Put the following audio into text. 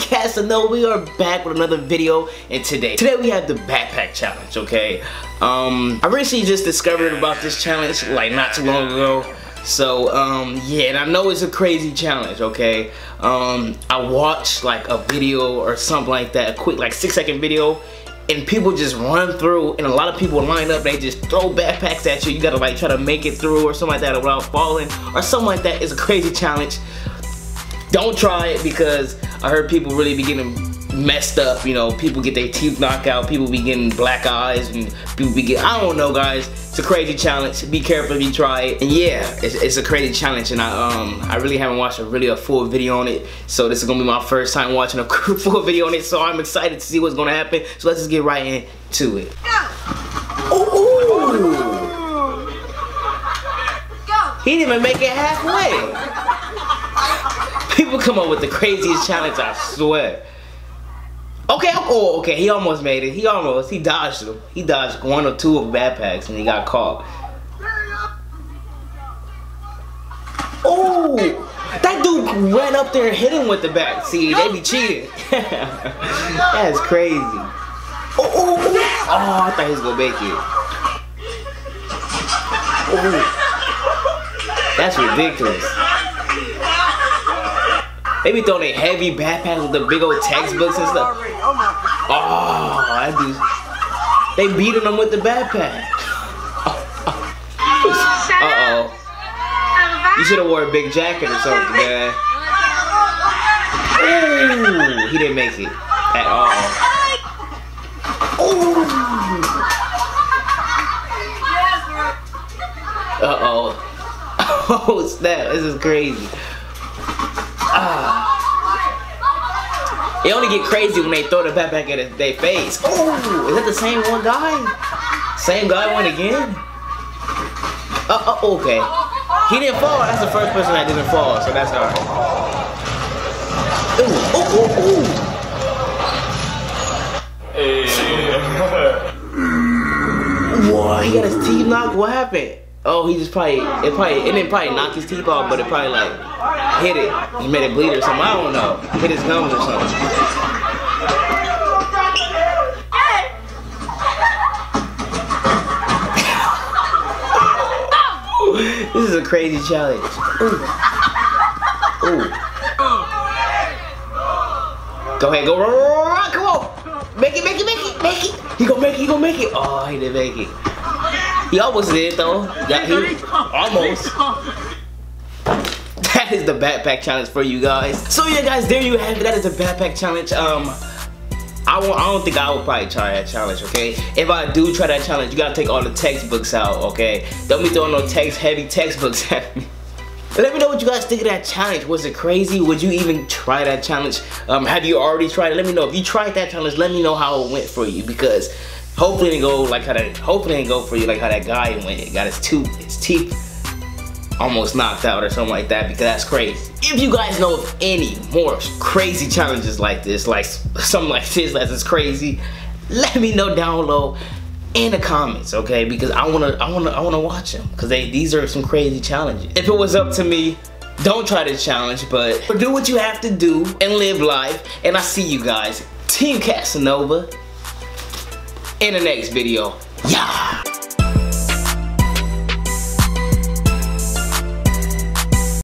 Casanova. We are back with another video and today, today we have the backpack challenge, okay? Um, I recently just discovered about this challenge like not too long ago. So, um, yeah, and I know it's a crazy challenge, okay? Um, I watched like a video or something like that, a quick like six second video and people just run through and a lot of people line up they just throw backpacks at you you gotta like try to make it through or something like that without falling or something like that is a crazy challenge don't try it because I heard people really be getting messed up. You know, people get their teeth knocked out, people be getting black eyes, and people be getting, I don't know guys. It's a crazy challenge. Be careful if you try it. And yeah, it's, it's a crazy challenge and I um I really haven't watched a really a full video on it. So this is gonna be my first time watching a full video on it. So I'm excited to see what's gonna happen. So let's just get right into it. Go. Ooh, ooh. He didn't even make it halfway. People come up with the craziest challenge, I swear. Okay, oh, okay, he almost made it. He almost, he dodged them. He dodged one or two of backpacks and he got caught. Oh, that dude ran up there and hit him with the back. See, they be cheating. That's crazy. Oh, oh, oh, oh, I thought he was gonna make it. Oh, that's ridiculous. They be throwing a heavy backpack with the big old textbooks and stuff. Oh, that dude. They beating them with the backpack. Uh-oh. You should have wore a big jacket or something, man. Ooh, he didn't make it at all. Ooh. Uh-oh. Oh, snap. This is crazy. Ah. It only get crazy when they throw the backpack at their face. Oh, is that the same one guy? Same guy went again? Uh, uh, okay. He didn't fall. That's the first person that didn't fall, so that's alright. Ooh, ooh, ooh, ooh. What? He got his teeth knocked? What happened? Oh, he just probably, it probably, it didn't probably knock his teeth off, but it probably like hit it. He made it bleed or something. I don't know. Hit his gums or something. this is a crazy challenge. Ooh. Ooh. Go ahead, go run, run, run, come on. Make it, make it, make it, make it. He gonna make it, he gonna make it. Oh, he didn't make it. He almost did though. Yeah, he almost. That is the backpack challenge for you guys. So yeah, guys, there you have it. That is the backpack challenge. Um, I won't, I don't think I will probably try that challenge, okay? If I do try that challenge, you gotta take all the textbooks out, okay? Don't be throwing no text, heavy textbooks at me. Let me know what you guys think of that challenge. Was it crazy? Would you even try that challenge? Um, have you already tried it? Let me know. If you tried that challenge, let me know how it went for you because hopefully it go like how that hopefully it go for you like how that guy went. Got his tooth, his teeth almost knocked out or something like that because that's crazy. If you guys know of any more crazy challenges like this, like something like this that's as crazy, let me know down below in the comments, okay? Because I wanna, I wanna, I wanna watch them because they these are some crazy challenges. If it was up to me, don't try this challenge, but do what you have to do and live life. And I see you guys, Team Casanova, in the next video. Yeah.